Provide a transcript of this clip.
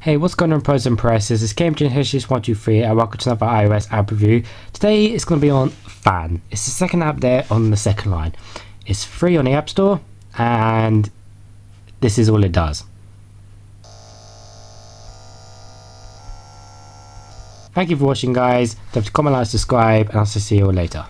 Hey, what's going on pros and prices? It's history 123 and welcome to another iOS app review. Today it's going to be on Fan. It's the second app there on the second line. It's free on the App Store and this is all it does. Thank you for watching guys. Don't forget to comment, like, subscribe and I'll see you all later.